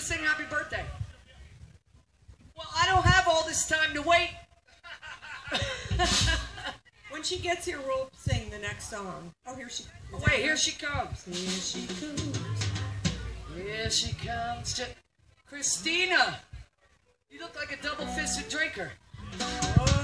to sing happy birthday. Well, I don't have all this time to wait. When she gets here, we'll sing the next song. Oh, here she. Oh, wait, here she comes. Here she comes. Here she comes. Christina, you look like a double-fisted drinker. Oh,